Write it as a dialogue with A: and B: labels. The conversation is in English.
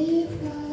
A: if I